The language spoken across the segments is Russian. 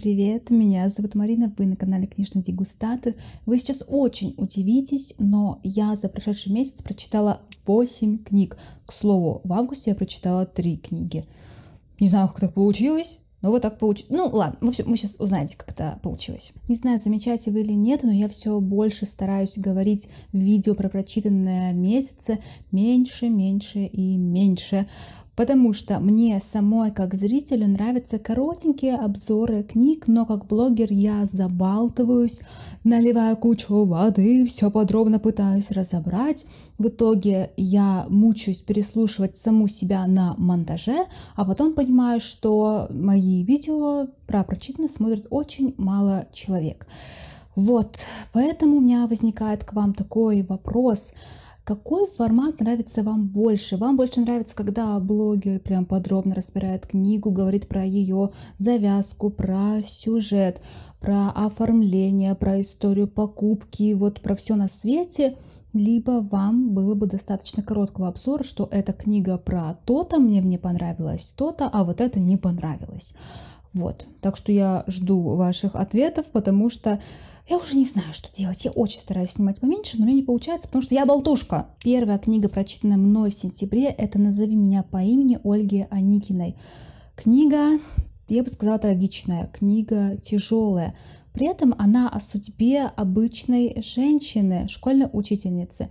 привет! Меня зовут Марина, вы на канале Книжный Дегустатор. Вы сейчас очень удивитесь, но я за прошедший месяц прочитала 8 книг. К слову, в августе я прочитала 3 книги. Не знаю, как так получилось, но вот так получилось. Ну ладно, в общем, вы сейчас узнаете, как это получилось. Не знаю, замечаете вы или нет, но я все больше стараюсь говорить в видео про прочитанные месяцы меньше, меньше и меньше потому что мне самой как зрителю нравятся коротенькие обзоры книг, но как блогер я забалтываюсь, наливаю кучу воды, все подробно пытаюсь разобрать. В итоге я мучаюсь переслушивать саму себя на монтаже, а потом понимаю, что мои видео про прочитанное смотрит очень мало человек. Вот, поэтому у меня возникает к вам такой вопрос – какой формат нравится вам больше? Вам больше нравится, когда блогер прям подробно разбирает книгу, говорит про ее завязку, про сюжет, про оформление, про историю покупки, вот про все на свете – либо вам было бы достаточно короткого обзора, что эта книга про то-то, мне не понравилось то-то, а вот это не понравилось. Вот, так что я жду ваших ответов, потому что я уже не знаю, что делать. Я очень стараюсь снимать поменьше, но у меня не получается, потому что я болтушка. Первая книга, прочитанная мной в сентябре, это «Назови меня по имени» Ольги Аникиной. Книга, я бы сказала, трагичная, книга тяжелая. При этом она о судьбе обычной женщины, школьной учительницы.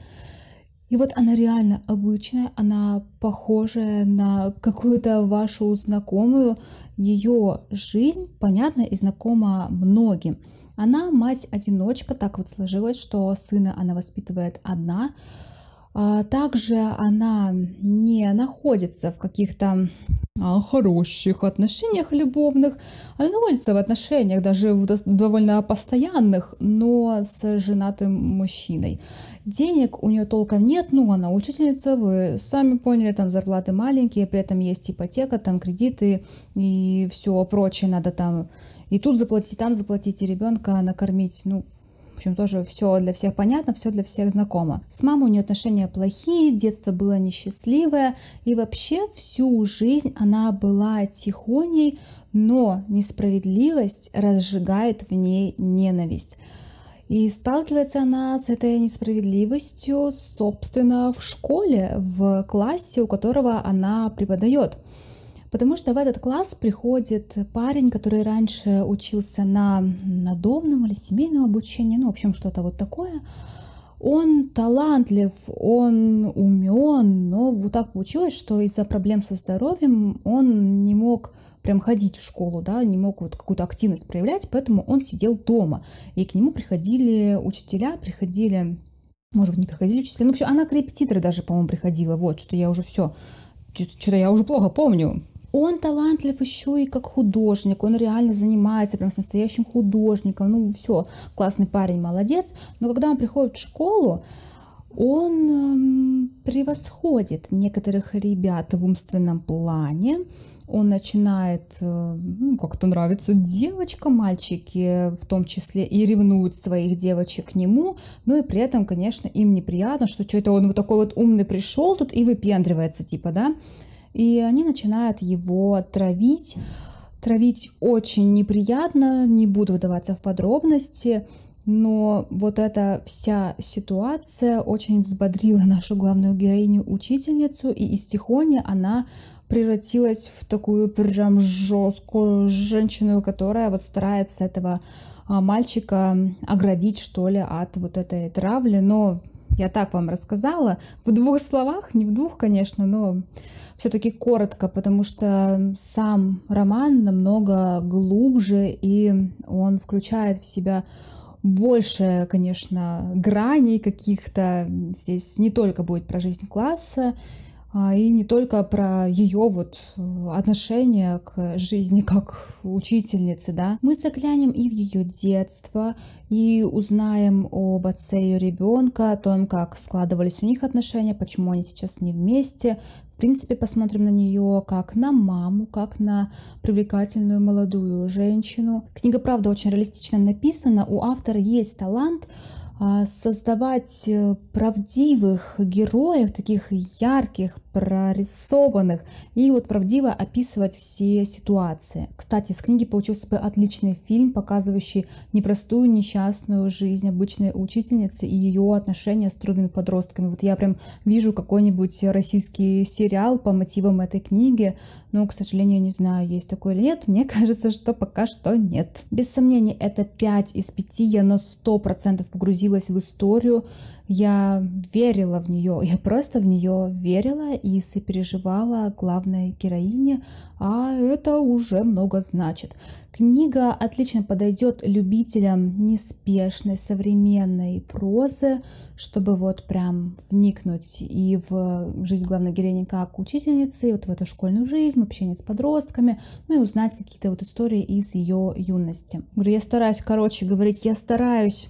И вот она реально обычная, она похожая на какую-то вашу знакомую. Ее жизнь понятна и знакома многим. Она мать-одиночка, так вот сложилось, что сына она воспитывает одна. А, также она не находится в каких-то хороших отношениях любовных. Она находится в отношениях, даже в довольно постоянных, но с женатым мужчиной. Денег у нее толком нет, ну, она учительница, вы сами поняли, там зарплаты маленькие, при этом есть ипотека, там кредиты и все прочее, надо там и тут заплатить, и там заплатить, и ребенка накормить, ну, общем, тоже все для всех понятно, все для всех знакомо. С мамой у нее отношения плохие, детство было несчастливое, и вообще всю жизнь она была тихоней, но несправедливость разжигает в ней ненависть. И сталкивается она с этой несправедливостью, собственно, в школе, в классе, у которого она преподает. Потому что в этот класс приходит парень, который раньше учился на надомном или семейном обучении, ну, в общем, что-то вот такое. Он талантлив, он умен, но вот так получилось, что из-за проблем со здоровьем он не мог прям ходить в школу, да, не мог вот какую-то активность проявлять, поэтому он сидел дома. И к нему приходили учителя, приходили, может быть, не приходили учителя, ну, вообще, она к репетитору даже, по-моему, приходила, вот, что я уже все, что-то я уже плохо помню, он талантлив еще и как художник, он реально занимается прям с настоящим художником, ну все, классный парень, молодец. Но когда он приходит в школу, он эм, превосходит некоторых ребят в умственном плане. Он начинает э, ну, как-то нравится девочкам, мальчики в том числе, и ревнуют своих девочек к нему. Ну и при этом, конечно, им неприятно, что что-то он вот такой вот умный пришел тут и выпендривается, типа, да. И они начинают его травить. Травить очень неприятно, не буду вдаваться в подробности, но вот эта вся ситуация очень взбодрила нашу главную героиню учительницу, и из тихони она превратилась в такую прям жесткую женщину, которая вот старается этого а, мальчика оградить, что ли, от вот этой травли, но я так вам рассказала в двух словах, не в двух, конечно, но все-таки коротко, потому что сам роман намного глубже, и он включает в себя больше, конечно, граней каких-то. Здесь не только будет про жизнь класса, и не только про ее вот э, отношение к жизни как учительницы, да. Мы заглянем и в ее детство, и узнаем об отце ее ребенка, о том, как складывались у них отношения, почему они сейчас не вместе. В принципе, посмотрим на нее как на маму, как на привлекательную молодую женщину. Книга, правда, очень реалистично написана. У автора есть талант а, создавать э, правдивых героев, таких ярких, прорисованных и вот правдиво описывать все ситуации. Кстати, с книги получился бы отличный фильм, показывающий непростую несчастную жизнь обычной учительницы и ее отношения с трудными подростками. Вот я прям вижу какой-нибудь российский сериал по мотивам этой книги, но, к сожалению, не знаю, есть такой или нет. Мне кажется, что пока что нет. Без сомнений, это 5 из 5. Я на 100% погрузилась в историю я верила в нее, я просто в нее верила и сопереживала главной героине, а это уже много значит. Книга отлично подойдет любителям неспешной современной прозы, чтобы вот прям вникнуть и в жизнь главной героини как учительницы, и вот в эту школьную жизнь, общение с подростками, ну и узнать какие-то вот истории из ее юности. Говорю, я стараюсь, короче говорить, я стараюсь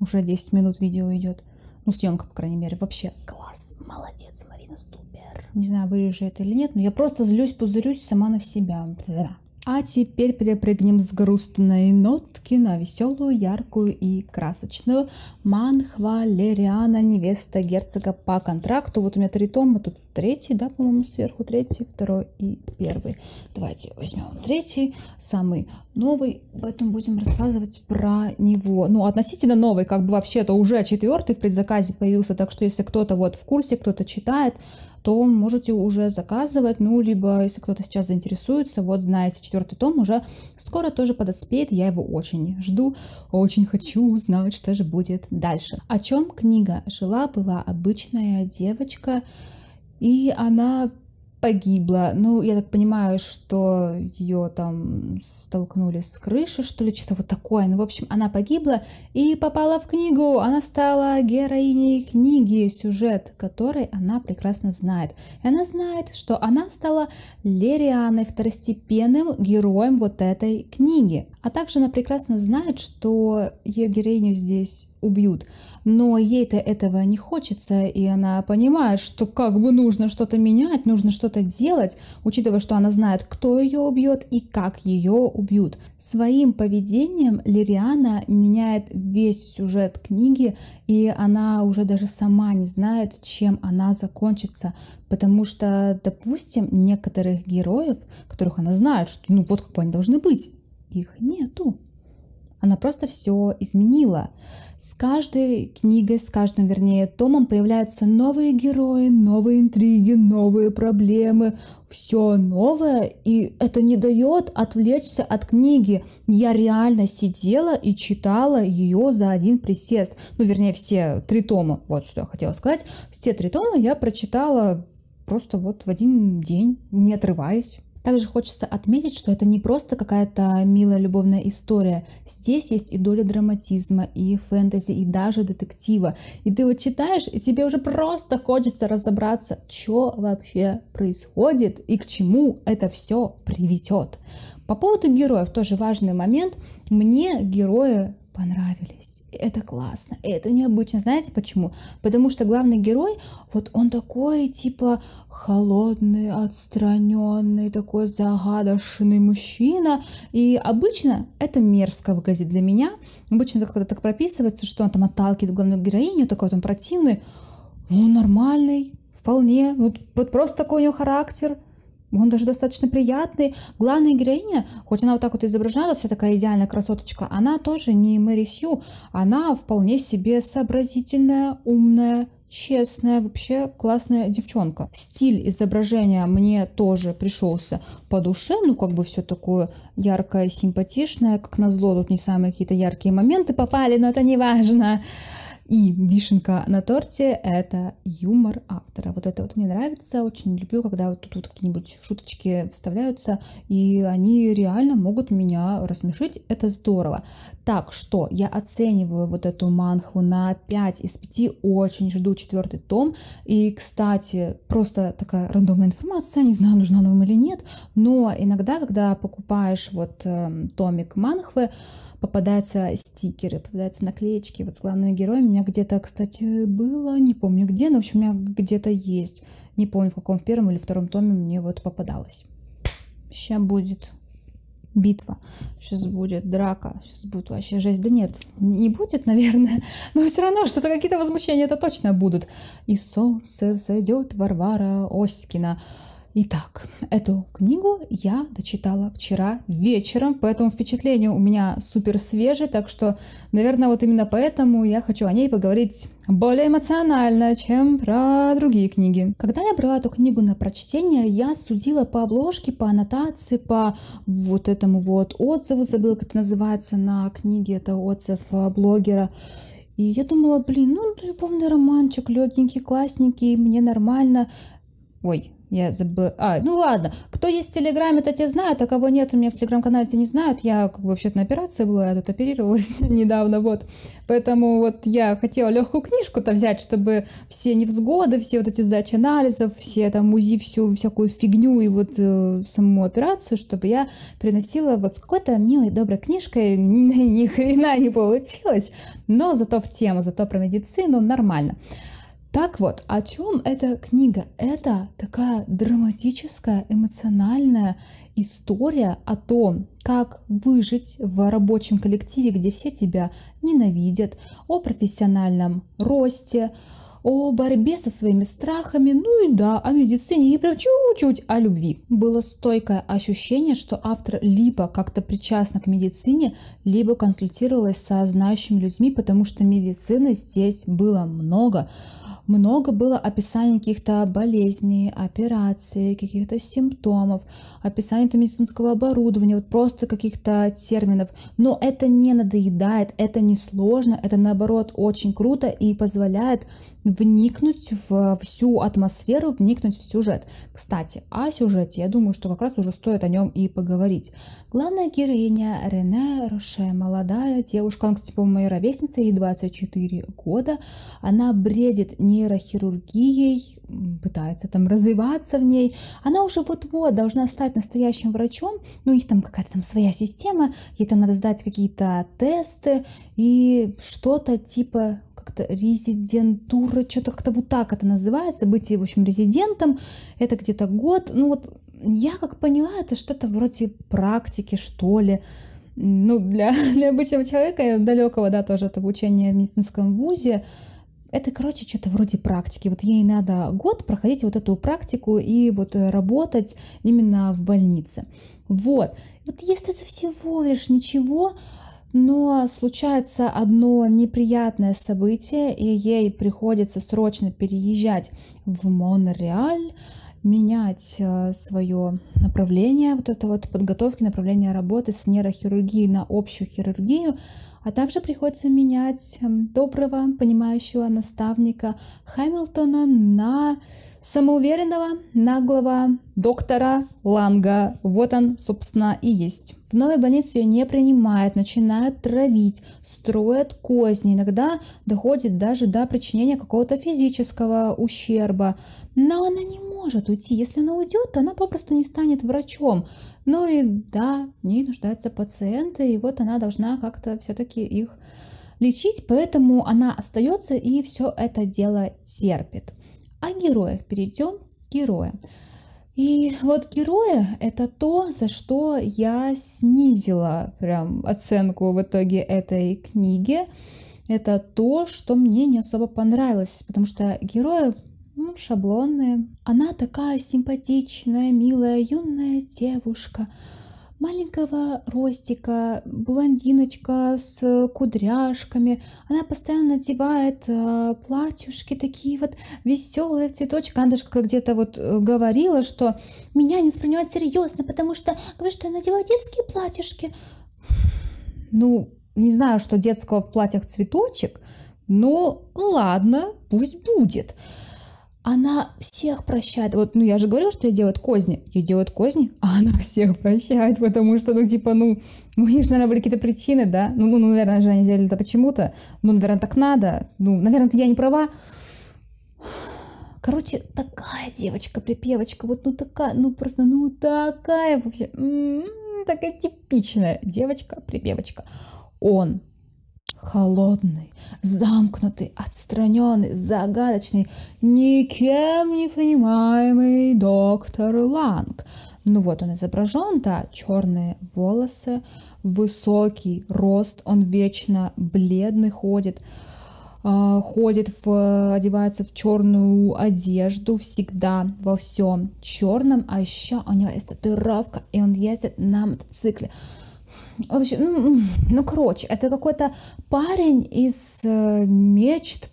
уже 10 минут видео идет. Ну, съемка, по крайней мере. Вообще класс. Молодец, Марина, супер. Не знаю, вырежу это или нет, но я просто злюсь, пузырюсь сама на себя. Да. А теперь перепрыгнем с грустной нотки на веселую, яркую и красочную. Манхва Лериана, невеста герцога по контракту. Вот у меня три тома, тут третий, да, по-моему, сверху третий, второй и первый. Давайте возьмем третий, самый новый, поэтому будем рассказывать про него. Ну, относительно новый, как бы вообще-то уже четвертый в предзаказе появился, так что если кто-то вот в курсе, кто-то читает, то можете уже заказывать, ну, либо, если кто-то сейчас заинтересуется, вот, знаете, четвертый том уже скоро тоже подоспеет, я его очень жду, очень хочу узнать, что же будет дальше. О чем книга? Жила-была обычная девочка, и она погибла. Ну, я так понимаю, что ее там столкнули с крыши, что ли, что-то вот такое. Ну, в общем, она погибла и попала в книгу. Она стала героиней книги, сюжет которой она прекрасно знает. И она знает, что она стала Лерианой, второстепенным героем вот этой книги. А также она прекрасно знает, что ее героиню здесь убьют. Но ей-то этого не хочется, и она понимает, что как бы нужно что-то менять, нужно что-то делать, учитывая, что она знает, кто ее убьет и как ее убьют. Своим поведением Лириана меняет весь сюжет книги, и она уже даже сама не знает, чем она закончится. Потому что, допустим, некоторых героев, которых она знает, что ну вот как бы они должны быть, их нету. Она просто все изменила. С каждой книгой, с каждым, вернее, томом появляются новые герои, новые интриги, новые проблемы, все новое, и это не дает отвлечься от книги. Я реально сидела и читала ее за один присест. Ну, вернее, все три тома, вот что я хотела сказать. Все три тома я прочитала просто вот в один день, не отрываясь. Также хочется отметить, что это не просто какая-то милая любовная история. Здесь есть и доля драматизма, и фэнтези, и даже детектива. И ты вот читаешь, и тебе уже просто хочется разобраться, что вообще происходит и к чему это все приведет. По поводу героев тоже важный момент. Мне герои понравились. Это классно, это необычно. Знаете почему? Потому что главный герой, вот он такой, типа, холодный, отстраненный, такой загадочный мужчина. И обычно это мерзко выглядит для меня. Обычно это когда так прописывается, что он там отталкивает главную героиню, такой вот он противный. Ну, нормальный, вполне. Вот, вот просто такой у него характер. Он даже достаточно приятный. Главная героиня, хоть она вот так вот изображена, вся такая идеальная красоточка, она тоже не Мэри Сью, она вполне себе сообразительная, умная, честная, вообще классная девчонка. Стиль изображения мне тоже пришелся по душе, ну как бы все такое яркое, симпатичное, как назло, тут не самые какие-то яркие моменты попали, но это не важно. И вишенка на торте — это юмор автора. Вот это вот мне нравится, очень люблю, когда вот тут какие-нибудь шуточки вставляются, и они реально могут меня рассмешить. Это здорово. Так что я оцениваю вот эту манху на 5 из 5, очень жду четвертый том. И, кстати, просто такая рандомная информация, не знаю, нужна она вам или нет, но иногда, когда покупаешь вот э, томик манхвы, попадаются стикеры, попадаются наклеечки вот с главными героями. У меня где-то, кстати, было, не помню где, но в общем у меня где-то есть. Не помню в каком, в первом или втором томе мне вот попадалось. Сейчас будет. битва, сейчас будет драка, сейчас будет вообще жесть. Да нет, не будет, наверное, но все равно что-то какие-то возмущения это точно будут. И солнце зайдет Варвара Оськина. Итак, эту книгу я дочитала вчера вечером, поэтому впечатление у меня супер свежее, так что, наверное, вот именно поэтому я хочу о ней поговорить более эмоционально, чем про другие книги. Когда я брала эту книгу на прочтение, я судила по обложке, по аннотации, по вот этому вот отзыву, забыла, как это называется на книге, это отзыв э, блогера. И я думала, блин, ну, любовный романчик, легенький, классненький, мне нормально. Ой, я забыла. А, ну ладно. Кто есть в Телеграме, то те знают, а кого нет у меня в Телеграм-канале, те не знают. Я как бы вообще-то на операции была, я тут оперировалась недавно, вот. Поэтому вот я хотела легкую книжку-то взять, чтобы все невзгоды, все вот эти сдачи анализов, все там УЗИ, всю всякую фигню и вот э, саму операцию, чтобы я приносила вот с какой-то милой, доброй книжкой. Ни, ни хрена не получилось, но зато в тему, зато про медицину нормально. Так вот, о чем эта книга? Это такая драматическая, эмоциональная история о том, как выжить в рабочем коллективе, где все тебя ненавидят, о профессиональном росте, о борьбе со своими страхами, ну и да, о медицине и прям чуть-чуть о любви. Было стойкое ощущение, что автор либо как-то причастна к медицине, либо консультировалась со знающими людьми, потому что медицины здесь было много много было описаний каких-то болезней, операций, каких-то симптомов, описаний медицинского оборудования, вот просто каких-то терминов. Но это не надоедает, это не сложно, это наоборот очень круто и позволяет вникнуть в всю атмосферу, вникнуть в сюжет. Кстати, о сюжете, я думаю, что как раз уже стоит о нем и поговорить. Главная героиня Рене Роше, молодая девушка, она, кстати, по моей ровеснице, ей 24 года, она бредит нейрохирургией, пытается там развиваться в ней, она уже вот-вот должна стать настоящим врачом, ну, у них там какая-то там своя система, ей там надо сдать какие-то тесты и что-то типа как-то резидентура, что-то как-то вот так это называется, быть, в общем, резидентом, это где-то год, ну вот я как поняла, это что-то вроде практики, что ли, ну, для, для обычного человека, далекого, да, тоже от обучения в медицинском вузе, это, короче, что-то вроде практики. Вот ей надо год проходить вот эту практику и вот работать именно в больнице. Вот. Вот если это всего лишь ничего, но случается одно неприятное событие, и ей приходится срочно переезжать в Монреаль, менять э, свое направление, вот это вот подготовки, направления работы с нейрохирургии на общую хирургию, а также приходится менять эм, доброго, понимающего наставника Хэмилтона на самоуверенного, наглого доктора Ланга. Вот он, собственно, и есть. В новой больнице ее не принимают, начинают травить, строят козни. Иногда доходит даже до причинения какого-то физического ущерба. Но она не может уйти. Если она уйдет, то она попросту не станет врачом. Ну и да, в ней нуждаются пациенты, и вот она должна как-то все-таки их лечить, поэтому она остается и все это дело терпит. О героях перейдем к героям. И вот герои — это то, за что я снизила прям оценку в итоге этой книги. Это то, что мне не особо понравилось, потому что герои ну, шаблонные. Она такая симпатичная, милая, юная девушка — маленького ростика, блондиночка с кудряшками. Она постоянно надевает э, платьюшки такие вот веселые в цветочек. Она даже где-то вот э, говорила, что меня не воспринимают серьезно, потому что говорят, что я надеваю детские платьюшки. Ну, не знаю, что детского в платьях цветочек, но ладно, пусть будет она всех прощает. Вот, ну, я же говорила, что ей делают козни. Ей делают козни, а она всех прощает, потому что, ну, типа, ну, ну, у же, наверное, были какие-то причины, да? Ну, ну, наверное, же они сделали это почему-то. Ну, наверное, так надо. Ну, наверное, я не права. Короче, такая девочка-припевочка, вот, ну, такая, ну, просто, ну, такая вообще, м-м, такая типичная девочка-припевочка. Он холодный, замкнутый, отстраненный, загадочный, никем не понимаемый доктор Ланг. Ну вот он изображен, да, черные волосы, высокий рост, он вечно бледный ходит, а, ходит в, одевается в черную одежду всегда во всем черном, а еще у него есть татуировка, и он ездит на мотоцикле. В общем, ну, ну короче, это какой-то парень из э, мечт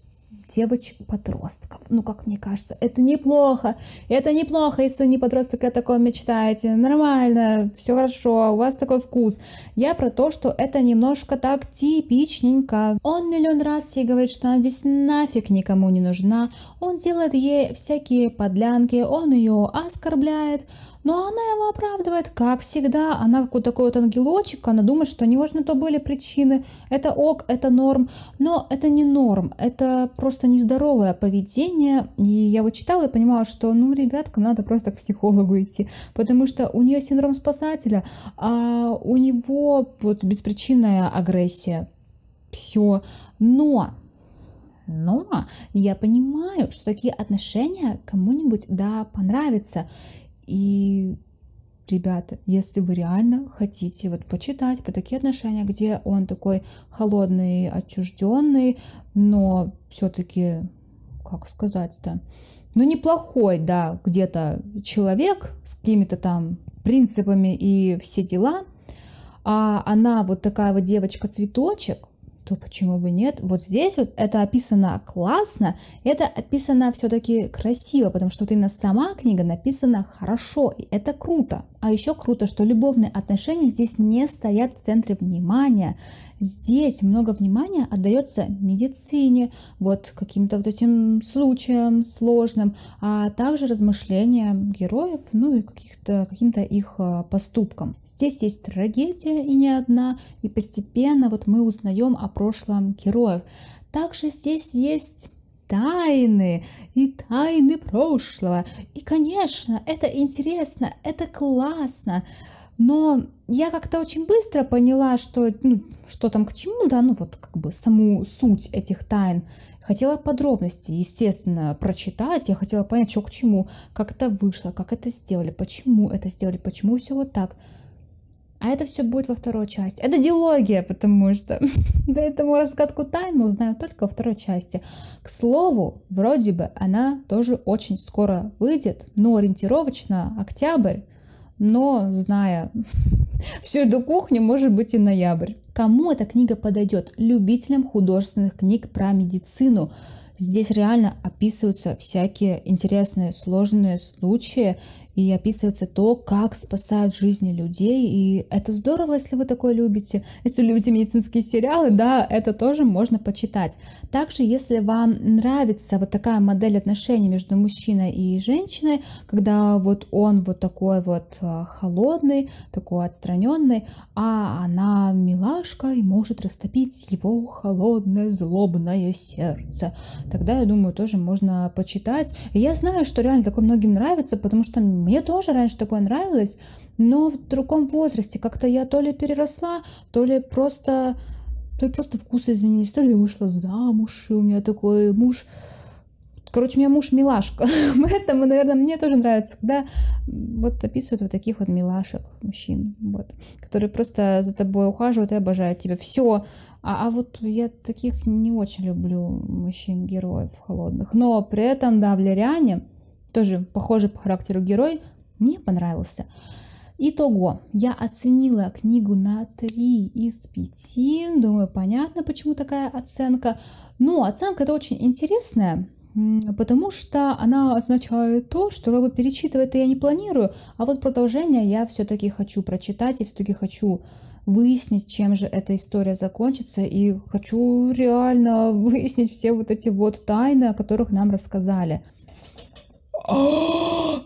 девочек-подростков. Ну, как мне кажется, это неплохо. Это неплохо, если не подросток, о таком мечтаете. Нормально, все хорошо, у вас такой вкус. Я про то, что это немножко так типичненько. Он миллион раз ей говорит, что она здесь нафиг никому не нужна. Он делает ей всякие подлянки, он ее оскорбляет, но она его оправдывает, как всегда. Она как вот такой вот ангелочек, она думает, что не важно, то были причины. Это ок, это норм. Но это не норм, это просто нездоровое поведение. И я вот читала и понимала, что, ну, ребятка, надо просто к психологу идти. Потому что у нее синдром спасателя, а у него вот беспричинная агрессия. Все. Но но я понимаю, что такие отношения кому-нибудь, да, понравятся. И, ребята, если вы реально хотите вот почитать про такие отношения, где он такой холодный, отчужденный, но все-таки, как сказать-то, ну неплохой, да, где-то человек с какими-то там принципами и все дела, а она вот такая вот девочка-цветочек, то почему бы нет? Вот здесь вот это описано классно, это описано все-таки красиво, потому что вот именно сама книга написана хорошо, и это круто. А еще круто, что любовные отношения здесь не стоят в центре внимания. Здесь много внимания отдается медицине, вот каким-то вот этим случаям сложным, а также размышлениям героев, ну и каких-то, каким-то их а, поступкам. Здесь есть трагедия и не одна, и постепенно вот мы узнаем о прошлом героев. Также здесь есть тайны и тайны прошлого. И, конечно, это интересно, это классно. Но я как-то очень быстро поняла, что, ну, что там к чему, да, ну вот как бы саму суть этих тайн. Хотела подробности, естественно, прочитать, я хотела понять, что к чему, как это вышло, как это сделали, почему это сделали, почему все вот так. А это все будет во второй части. Это диалогия, потому что поэтому разгадку тайн мы узнаем только во второй части. К слову, вроде бы она тоже очень скоро выйдет, но ориентировочно октябрь, но зная всю эту кухню, может быть и ноябрь. Кому эта книга подойдет? Любителям художественных книг про медицину. Здесь реально описываются всякие интересные, сложные случаи, и описывается то, как спасают жизни людей, и это здорово, если вы такое любите. Если любите медицинские сериалы, да, это тоже можно почитать. Также, если вам нравится вот такая модель отношений между мужчиной и женщиной, когда вот он вот такой вот а, холодный, такой отстраненный, а она милашка и может растопить его холодное злобное сердце, тогда, я думаю, тоже можно почитать. И я знаю, что реально такое многим нравится, потому что мне тоже раньше такое нравилось, но в другом возрасте. Как-то я то ли переросла, то ли просто, то ли просто вкусы изменились, то ли вышла замуж, и у меня такой муж... Короче, у меня муж милашка. Поэтому, наверное, мне тоже нравится, когда вот описывают вот таких вот милашек мужчин, вот, которые просто за тобой ухаживают и обожают тебя. Все. А, а вот я таких не очень люблю мужчин-героев холодных. Но при этом, да, в Лириане тоже похожий по характеру герой, мне понравился. Итого, я оценила книгу на 3 из 5. Думаю, понятно, почему такая оценка. Но оценка это очень интересная, потому что она означает то, что как бы перечитывать я не планирую, а вот продолжение я все-таки хочу прочитать и все-таки хочу выяснить, чем же эта история закончится, и хочу реально выяснить все вот эти вот тайны, о которых нам рассказали.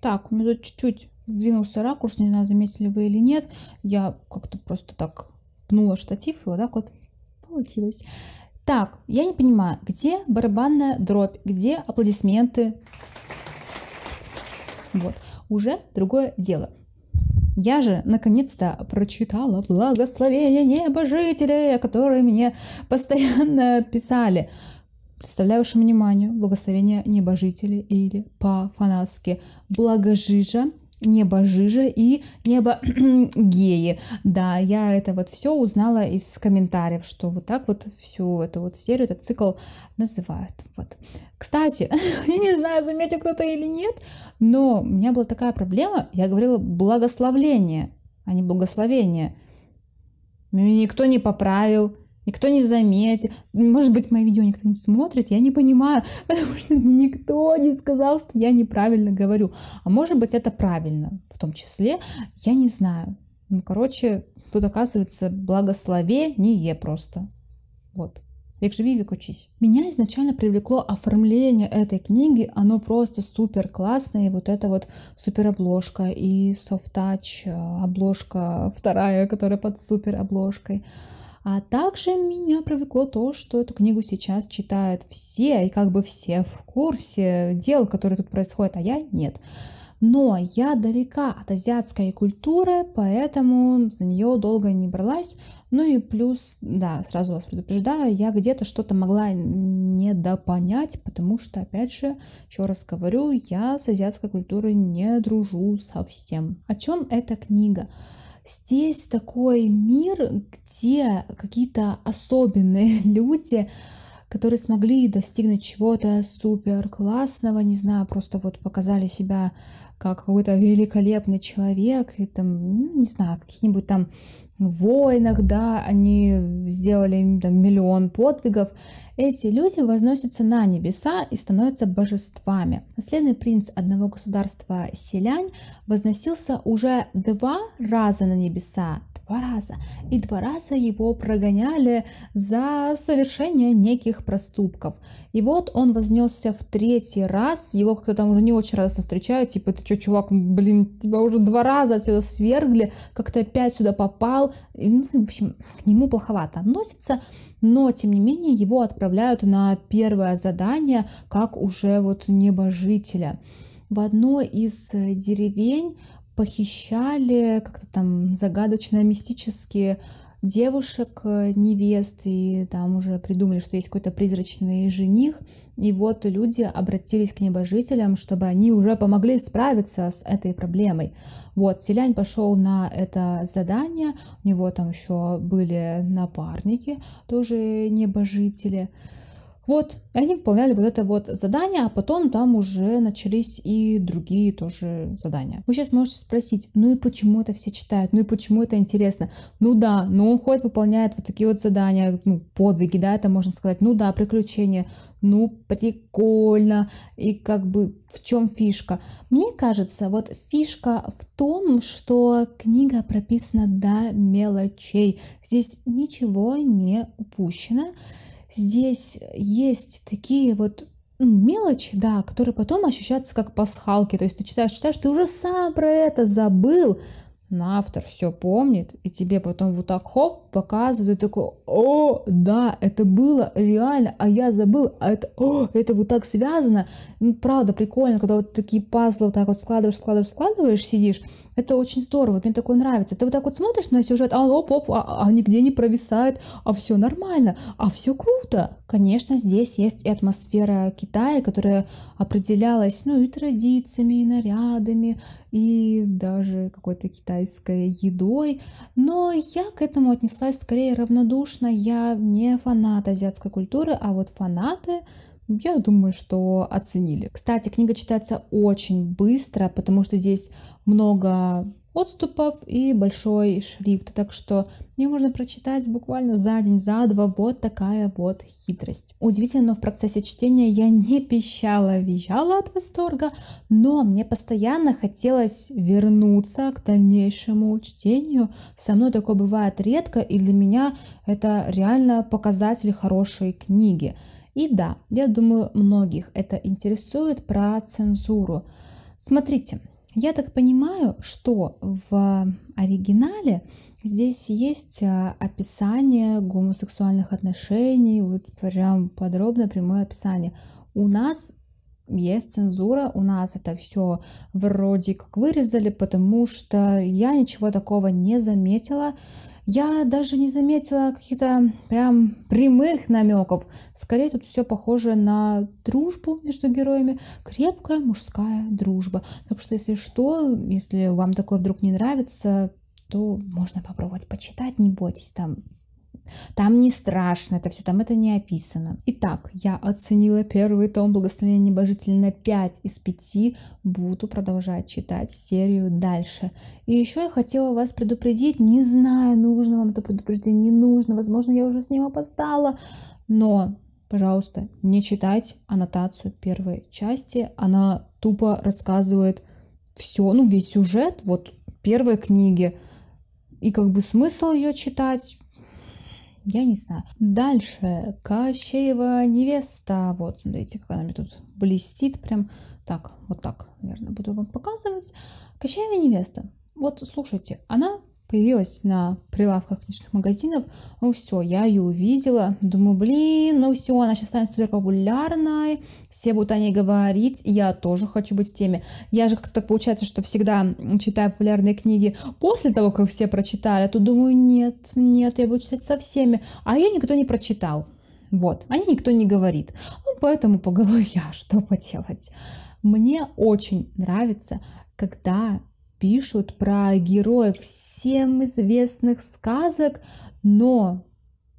Так, у меня тут чуть-чуть сдвинулся ракурс, не знаю, заметили вы или нет. Я как-то просто так пнула штатив, и вот так вот получилось. Так, я не понимаю, где барабанная дробь, где аплодисменты? Вот, уже другое дело. Я же наконец-то прочитала благословение небожителей, которые мне постоянно писали. Представляю вашему вниманию благословение небожителей или по-фанатски благожижа. небо-жижа и небо-геи. Да, я это вот все узнала из комментариев, что вот так вот всю эту вот серию, этот цикл называют. Вот. Кстати, я не знаю, заметил кто-то или нет, но у меня была такая проблема, я говорила благословление, а не благословение. Меня никто не поправил, Никто не заметит. Может быть, мои видео никто не смотрит, я не понимаю, потому что мне никто не сказал, что я неправильно говорю. А может быть, это правильно в том числе, я не знаю. Ну, короче, тут оказывается благословение просто. Вот. Век живи, век учись. Меня изначально привлекло оформление этой книги, оно просто супер классное, и вот эта вот супер обложка, и софт-тач обложка вторая, которая под супер обложкой. А также меня привлекло то, что эту книгу сейчас читают все, и как бы все в курсе дел, которые тут происходят, а я нет. Но я далека от азиатской культуры, поэтому за нее долго не бралась. Ну и плюс, да, сразу вас предупреждаю, я где-то что-то могла недопонять, потому что, опять же, еще раз говорю, я с азиатской культурой не дружу совсем. О чем эта книга? Здесь такой мир, где какие-то особенные люди, которые смогли достигнуть чего-то супер классного, не знаю, просто вот показали себя как какой-то великолепный человек, и там, ну, не знаю, в каких-нибудь там войнах, да, они сделали там, миллион подвигов. Эти люди возносятся на небеса и становятся божествами. Наследный принц одного государства Селянь возносился уже два раза на небеса, два раза. И два раза его прогоняли за совершение неких проступков. И вот он вознесся в третий раз, его как-то там уже не очень радостно встречают, типа, ты что, чувак, блин, тебя уже два раза отсюда свергли, как то опять сюда попал. И, ну, в общем, к нему плоховато относится, но, тем не менее, его отправляют на первое задание, как уже вот небожителя. В одной из деревень похищали как-то там загадочно мистические девушек, э, невест, и там уже придумали, что есть какой-то призрачный жених. И вот люди обратились к небожителям, чтобы они уже помогли справиться с этой проблемой. Вот, селянь пошел на это задание, у него там еще были напарники, тоже небожители. Вот, они выполняли вот это вот задание, а потом там уже начались и другие тоже задания. Вы сейчас можете спросить, ну и почему это все читают, ну и почему это интересно? Ну да, ну он ходит, выполняет вот такие вот задания, ну, подвиги, да, это можно сказать, ну да, приключения, ну прикольно, и как бы в чем фишка? Мне кажется, вот фишка в том, что книга прописана до мелочей, здесь ничего не упущено, здесь есть такие вот мелочи, да, которые потом ощущаются как пасхалки. То есть ты читаешь, читаешь, ты уже сам про это забыл, но автор все помнит, и тебе потом вот так хоп, показывает такой, о, да, это было реально, а я забыл, а это, о, это вот так связано. Ну, правда, прикольно, когда вот такие пазлы вот так вот складываешь, складываешь, складываешь, сидишь, это очень здорово, вот мне такое нравится. Ты вот так вот смотришь на сюжет, а оп, оп, а, а нигде не провисает, а все нормально, а все круто. Конечно, здесь есть и атмосфера Китая, которая определялась, ну, и традициями, и нарядами, и даже какой-то китайской едой, но я к этому отнеслась скорее равнодушно, я не фанат азиатской культуры, а вот фанаты я думаю, что оценили. Кстати, книга читается очень быстро, потому что здесь много отступов и большой шрифт, так что ее можно прочитать буквально за день, за два, вот такая вот хитрость. Удивительно, но в процессе чтения я не пищала, визжала от восторга, но мне постоянно хотелось вернуться к дальнейшему чтению. Со мной такое бывает редко, и для меня это реально показатель хорошей книги. И да, я думаю, многих это интересует про цензуру. Смотрите, я так понимаю, что в оригинале здесь есть а, описание гомосексуальных отношений, вот прям подробно прямое описание. У нас есть цензура, у нас это все вроде как вырезали, потому что я ничего такого не заметила. Я даже не заметила каких-то прям прямых намеков. Скорее тут все похоже на дружбу между героями. Крепкая мужская дружба. Так что, если что, если вам такое вдруг не нравится, то можно попробовать почитать, не бойтесь, там там не страшно, это все, там это не описано. Итак, я оценила первый том «Благословение небожителя» на 5 из 5. Буду продолжать читать серию дальше. И еще я хотела вас предупредить, не знаю, нужно вам это предупреждение, не нужно, возможно, я уже с ним опоздала, но пожалуйста, не читайте аннотацию первой части. Она тупо рассказывает все, ну, весь сюжет вот первой книги. И как бы смысл ее читать я не знаю. Дальше. Кощеева невеста. Вот, смотрите, как она мне тут блестит. Прям так, вот так, наверное, буду вам показывать. Кощеева невеста. Вот, слушайте, она появилась на прилавках книжных магазинов. Ну все, я ее увидела. Думаю, блин, ну все, она сейчас станет супер популярной. Все будут о ней говорить. Я тоже хочу быть в теме. Я же как-то так получается, что всегда читаю популярные книги после того, как все прочитали. А тут думаю, нет, нет, я буду читать со всеми. А ее никто не прочитал. Вот, о ней никто не говорит. Ну, поэтому поговорю я, что поделать. Мне очень нравится, когда пишут про героев всем известных сказок, но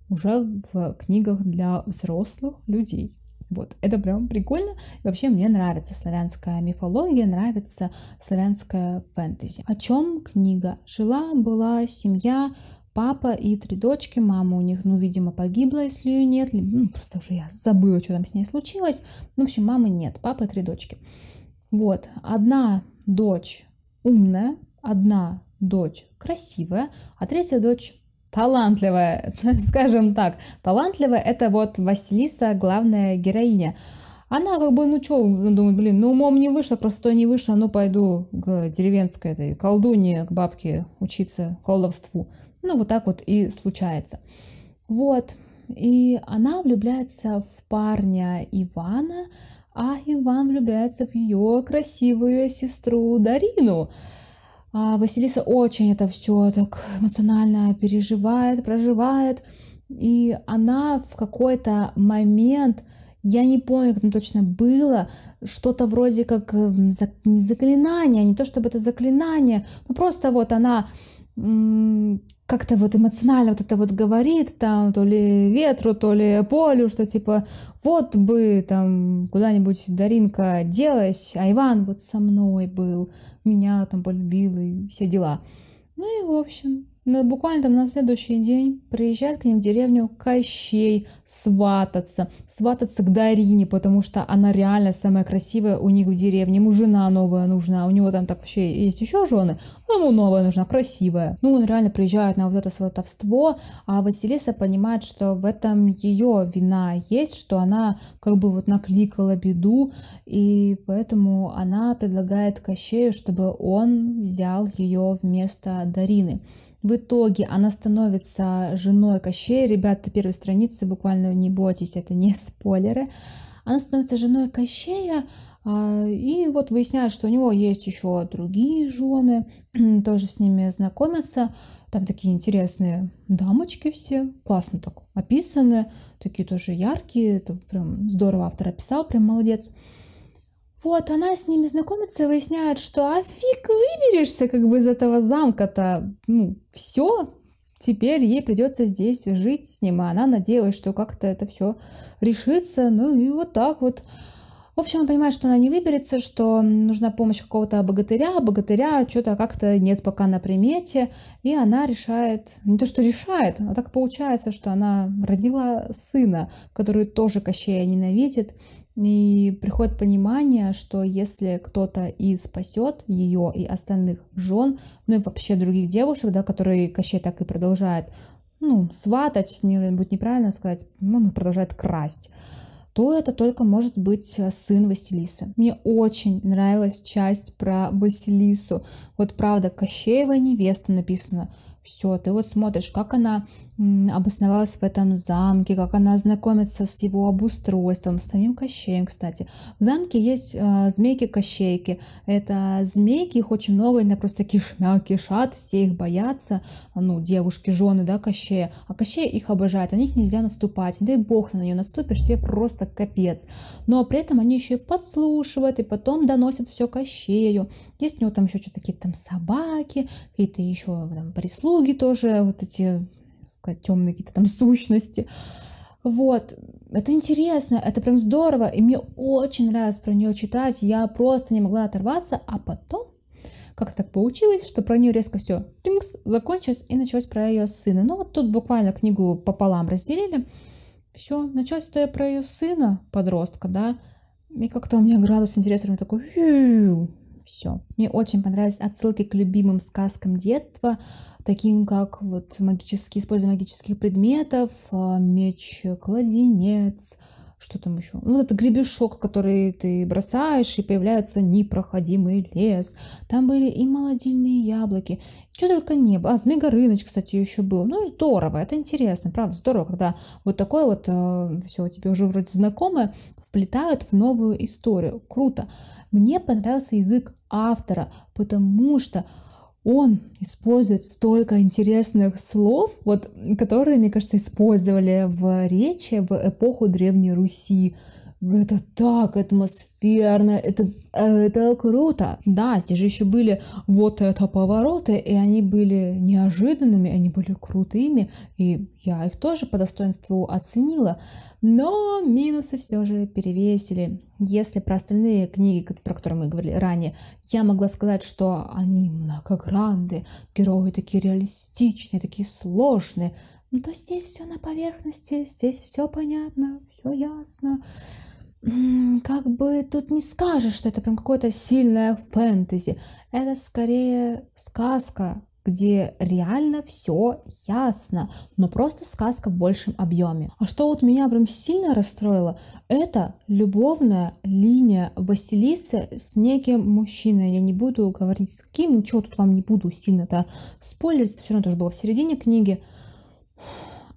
уже в книгах для взрослых людей. Вот, это прям прикольно. И вообще мне нравится славянская мифология, нравится славянская фэнтези. О чем книга? Жила-была семья, папа и три дочки, мама у них, ну, видимо, погибла, если ее нет, ну, просто уже я забыла, что там с ней случилось. Ну, в общем, мамы нет, папа и три дочки. Вот, одна дочь умная, одна дочь красивая, а третья дочь талантливая, скажем так. Талантливая это вот Василиса, главная героиня. Она как бы, ну что, ну, думает, блин, ну умом не вышло, красотой не вышло, ну пойду к деревенской этой колдуне, к бабке учиться колдовству. Ну вот так вот и случается. Вот, и она влюбляется в парня Ивана, а Иван влюбляется в ее красивую сестру Дарину. А Василиса очень это все так эмоционально переживает, проживает. И она в какой-то момент, я не помню, как там точно было, что-то вроде как не заклинание, не то чтобы это заклинание, но просто вот она как-то вот эмоционально вот это вот говорит, там, то ли ветру, то ли полю, что типа, вот бы там куда-нибудь Даринка делась, а Иван вот со мной был, меня там полюбил и все дела. Ну и в общем, но буквально там на следующий день приезжает к ним в деревню Кощей свататься, свататься к Дарине, потому что она реально самая красивая у них в деревне. Ему жена новая нужна, у него там так вообще есть еще жены, но ему новая нужна, красивая. Ну, он реально приезжает на вот это сватовство, а Василиса понимает, что в этом ее вина есть, что она как бы вот накликала беду, и поэтому она предлагает Кощею, чтобы он взял ее вместо Дарины. В итоге она становится женой Кощея. Ребята, первой страницы, буквально не бойтесь, это не спойлеры. Она становится женой Кощея, а, и вот выясняют, что у него есть еще другие жены, тоже с ними знакомятся. Там такие интересные дамочки все, классно так описаны, такие тоже яркие, это прям здорово автор описал, прям молодец. Вот, она с ними знакомится и выясняет, что а выберешься как бы из этого замка-то. Ну, все, теперь ей придется здесь жить с ним, а она надеялась, что как-то это все решится. Ну и вот так вот. В общем, она понимает, что она не выберется, что нужна помощь какого-то богатыря, богатыря что-то как-то нет пока на примете, и она решает, не то что решает, а так получается, что она родила сына, который тоже Кощея ненавидит, и приходит понимание, что если кто-то и спасет ее и остальных жен, ну и вообще других девушек, да, которые Кощей так и продолжает, ну, сватать, не, будет неправильно сказать, ну, он продолжает красть, то это только может быть сын Василисы. Мне очень нравилась часть про Василису. Вот правда, Кощеева невеста написана. Все, ты вот смотришь, как она обосновалась в этом замке, как она знакомится с его обустройством, с самим Кощеем, кстати. В замке есть э, змейки-кощейки. Это змейки, их очень много, они просто кишмя кишат, все их боятся, ну, девушки, жены, да, Кощея. А Кощей их обожает, на них нельзя наступать. Не дай бог на нее наступишь, тебе просто капец. Но при этом они еще и подслушивают, и потом доносят все Кощею. Есть у него там еще что-то какие-то там собаки, какие-то еще там прислуги тоже, вот эти сказать, темные какие-то там сущности. Вот, это интересно, это прям здорово, и мне очень нравилось про нее читать, я просто не могла оторваться, а потом как-то так получилось, что про нее резко все тинкс, закончилось, и началось про ее сына. Ну вот тут буквально книгу пополам разделили, все, началась история про ее сына, подростка, да, и как-то у меня градус интереса такой, все. Мне очень понравились отсылки к любимым сказкам детства, таким как вот магические, использование магических предметов, а, меч-кладенец, что там еще? Ну, это гребешок, который ты бросаешь, и появляется непроходимый лес. Там были и молодильные яблоки. Что только не было. А, Змей Горыныч, кстати, еще был. Ну, здорово, это интересно, правда, здорово, когда вот такое вот, э, все, тебе уже вроде знакомое, вплетают в новую историю. Круто. Мне понравился язык автора, потому что он использует столько интересных слов, вот, которые, мне кажется, использовали в речи в эпоху Древней Руси. Это так атмосферно, это, это круто. Да, здесь же еще были вот это повороты, и они были неожиданными, они были крутыми, и я их тоже по достоинству оценила. Но минусы все же перевесили. Если про остальные книги, про которые мы говорили ранее, я могла сказать, что они многогранные, герои такие реалистичные, такие сложные, то здесь все на поверхности, здесь все понятно, все ясно как бы тут не скажешь, что это прям какое-то сильное фэнтези. Это скорее сказка, где реально все ясно, но просто сказка в большем объеме. А что вот меня прям сильно расстроило, это любовная линия Василисы с неким мужчиной. Я не буду говорить с каким, ничего тут вам не буду сильно-то спойлерить, это все равно тоже было в середине книги.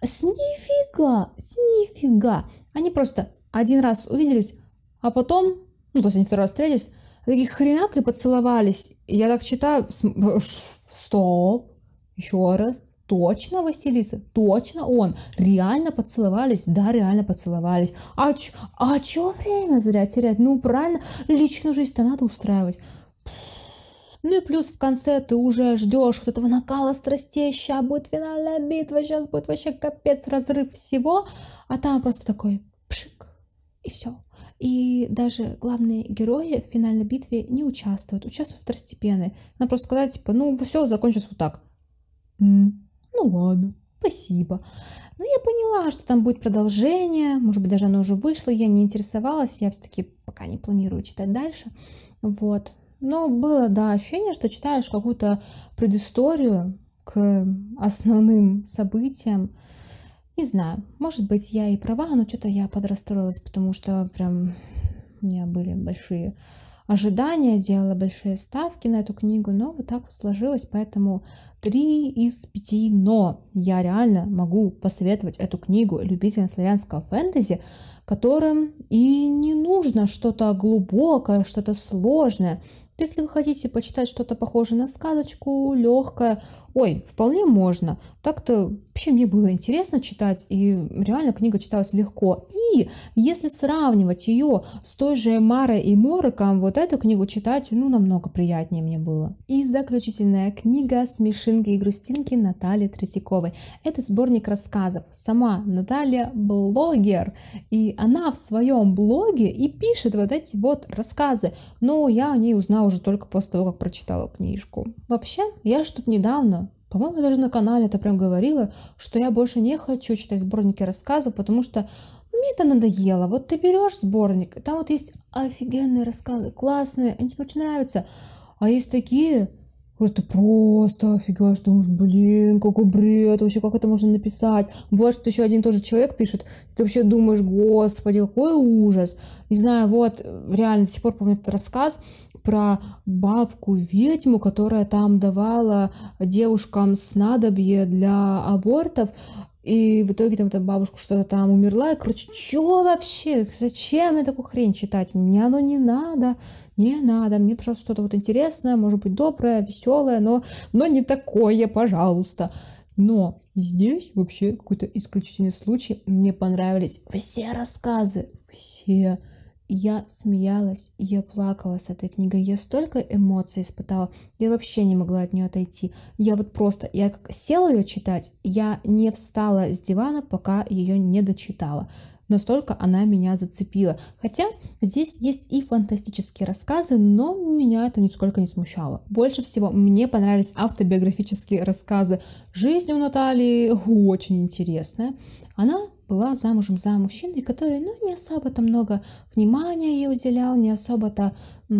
С нифига, с нифига. Они просто один раз увиделись, а потом, ну, то есть они второй раз встретились, таких хренак и поцеловались. Я так читаю, стоп, еще раз, точно Василиса, точно он, реально поцеловались, да, реально поцеловались. А, ч, а чё время зря терять? Ну, правильно, личную жизнь-то надо устраивать. Ну и плюс в конце ты уже ждешь вот этого накала страстей, сейчас будет финальная битва, сейчас будет вообще капец, разрыв всего, а там просто такой и все. И даже главные герои в финальной битве не участвуют, участвуют второстепенные. Она просто сказала, типа, ну, все закончилось вот так. Mm. Ну ладно, спасибо. Но я поняла, что там будет продолжение, может быть, даже оно уже вышло, я не интересовалась, я все-таки пока не планирую читать дальше. Вот. Но было, да, ощущение, что читаешь какую-то предысторию к основным событиям, не знаю, может быть, я и права, но что-то я подрастроилась, потому что прям у меня были большие ожидания, делала большие ставки на эту книгу, но вот так вот сложилось, поэтому три из пяти но. Я реально могу посоветовать эту книгу любителям славянского фэнтези, которым и не нужно что-то глубокое, что-то сложное. Если вы хотите почитать что-то похожее на сказочку, легкое, ой, вполне можно. Так-то вообще мне было интересно читать, и реально книга читалась легко. И если сравнивать ее с той же Марой и Мороком, вот эту книгу читать, ну, намного приятнее мне было. И заключительная книга «Смешинки и грустинки» Натальи Третьяковой. Это сборник рассказов. Сама Наталья блогер, и она в своем блоге и пишет вот эти вот рассказы. Но я о ней узнала уже только после того, как прочитала книжку. Вообще, я тут недавно по-моему, даже на канале это прям говорила, что я больше не хочу читать сборники рассказов, потому что мне это надоело. Вот ты берешь сборник, там вот есть офигенные рассказы, классные, они тебе очень нравятся. А есть такие, что ты просто офигаешь, думаешь, блин, какой бред, вообще как это можно написать. Бывает, что еще один тоже человек пишет, ты вообще думаешь, господи, какой ужас. Не знаю, вот, реально до сих пор помню этот рассказ, про бабку-ведьму, которая там давала девушкам снадобье для абортов. И в итоге там эта бабушка что-то там умерла, и, короче, что вообще, зачем мне такую хрень читать, мне оно не надо, не надо, мне, пожалуйста, что-то вот интересное, может быть, доброе, веселое, но, но не такое, пожалуйста. Но здесь вообще какой-то исключительный случай. Мне понравились все рассказы, все. Я смеялась, я плакала с этой книгой, я столько эмоций испытала, я вообще не могла от нее отойти. Я вот просто, я как села ее читать, я не встала с дивана, пока ее не дочитала. Настолько она меня зацепила. Хотя здесь есть и фантастические рассказы, но меня это нисколько не смущало. Больше всего мне понравились автобиографические рассказы. Жизнь у Натальи очень интересная. Она была замужем за мужчиной, который, ну, не особо-то много внимания ей уделял, не особо-то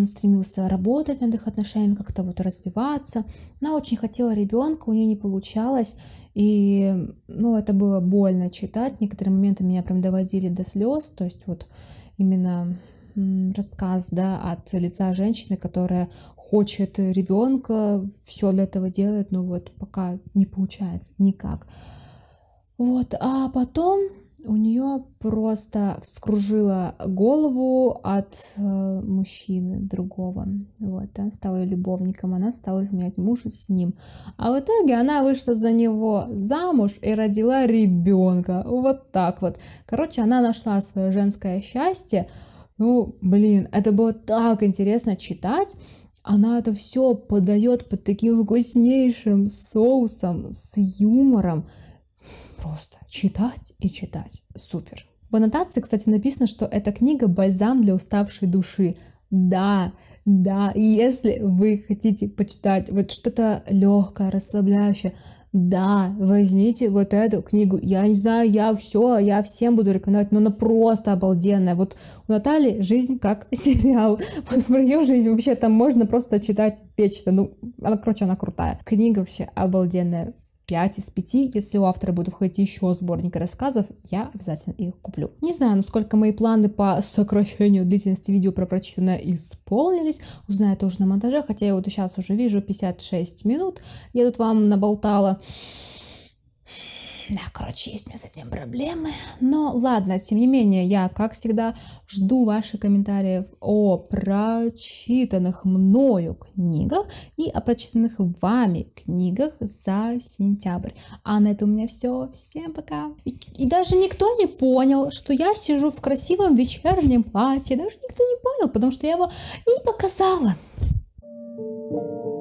стремился работать над их отношениями, как-то вот развиваться. Она очень хотела ребенка, у нее не получалось, и, ну, это было больно читать. Некоторые моменты меня прям доводили до слез, то есть вот именно рассказ, да, от лица женщины, которая хочет ребенка, все для этого делает, но вот пока не получается никак. Вот, а потом у нее просто вскружила голову от э, мужчины другого. Вот, он стал ее любовником, она стала изменять мужу с ним. А в итоге она вышла за него замуж и родила ребенка. Вот так вот. Короче, она нашла свое женское счастье. Ну, блин, это было так интересно читать. Она это все подает под таким вкуснейшим соусом, с юмором просто читать и читать. Супер. В аннотации, кстати, написано, что эта книга бальзам для уставшей души. Да, да, если вы хотите почитать вот что-то легкое, расслабляющее, да, возьмите вот эту книгу. Я не знаю, я все, я всем буду рекомендовать, но она просто обалденная. Вот у Натальи жизнь как сериал. Вот про ее жизнь вообще там можно просто читать вечно. Ну, она, короче, она крутая. Книга вообще обалденная. 5 из 5. Если у автора будет выходить еще сборник рассказов, я обязательно их куплю. Не знаю, насколько мои планы по сокращению длительности видео про прочитанное исполнились. Узнаю тоже на монтаже, хотя я вот сейчас уже вижу 56 минут. Я тут вам наболтала. Да, короче, есть у меня с этим проблемы. Но ладно, тем не менее, я, как всегда, жду ваших комментариев о прочитанных мною книгах и о прочитанных вами книгах за сентябрь. А на этом у меня все. Всем пока. И, и даже никто не понял, что я сижу в красивом вечернем платье. Даже никто не понял, потому что я его не показала. thank you